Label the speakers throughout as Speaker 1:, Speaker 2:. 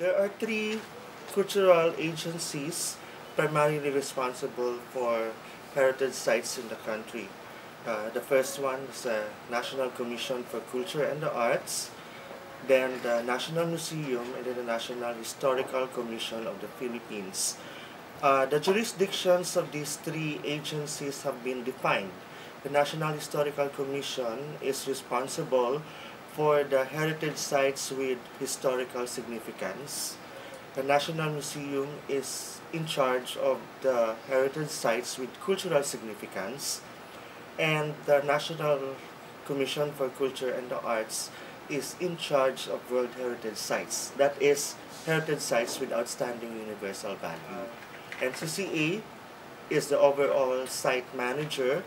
Speaker 1: There are three cultural agencies primarily responsible for heritage sites in the country. Uh, the first one is the National Commission for Culture and the Arts, then the National Museum, and then the National Historical Commission of the Philippines. Uh, the jurisdictions of these three agencies have been defined. The National Historical Commission is responsible for the heritage sites with historical significance. The National Museum is in charge of the heritage sites with cultural significance. And the National Commission for Culture and the Arts is in charge of World Heritage Sites. That is, heritage sites with outstanding universal value. NCCA is the overall site manager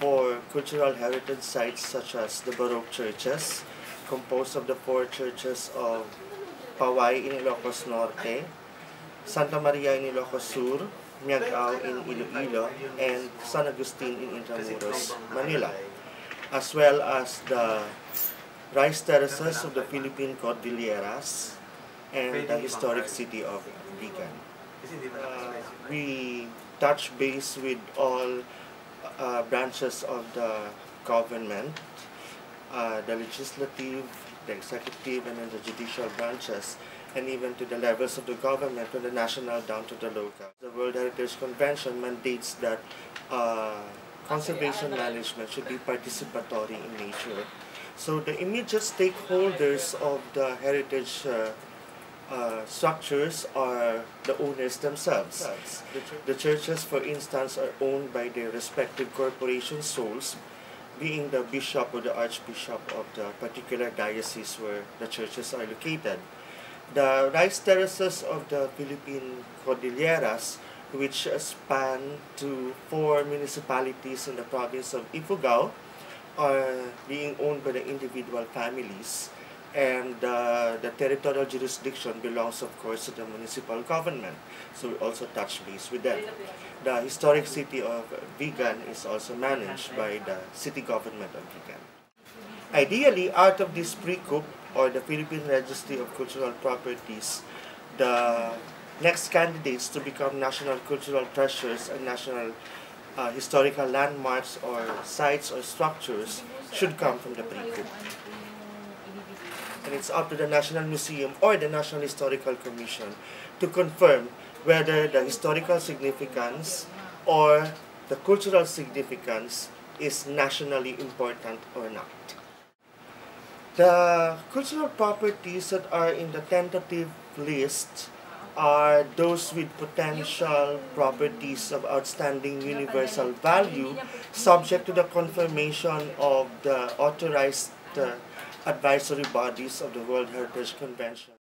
Speaker 1: for cultural heritage sites such as the Baroque churches, composed of the four churches of Paoay in Ilocos Norte, Santa Maria in Ilocos Sur, Miagao in Iloilo, and San Agustin in Intramuros, Manila, as well as the rice terraces of the Philippine Cordilleras and the historic city of Vigan. Uh, we touch base with all uh, branches of the government, uh, the legislative, the executive, and then the judicial branches, and even to the levels of the government, from the national down to the local. The World Heritage Convention mandates that uh, conservation management should be participatory in nature. So the immediate stakeholders of the heritage uh, uh, structures are the owners themselves. The, churches, for instance, are owned by their respective corporation souls, being the bishop or the archbishop of the particular diocese where the churches are located. The rice terraces of the Philippine Cordilleras, which span to four municipalities in the province of Ifugao, are being owned by the individual families. And uh, the territorial jurisdiction belongs of course to the municipal government. So we also touch base with them. The historic city of Vigan is also managed by the city government of Vigan. Ideally out of this PRECUP or the Philippine Registry of Cultural Properties the next candidates to become national cultural treasures and national uh, historical landmarks or sites or structures should come from the PRECUP. And it's up to the National Museum or the National Historical Commission to confirm whether the historical significance or the cultural significance is nationally important or not. The cultural properties that are in the tentative list are those with potential properties of outstanding universal value subject to the confirmation of the authorized uh, advisory bodies of the World Heritage Convention.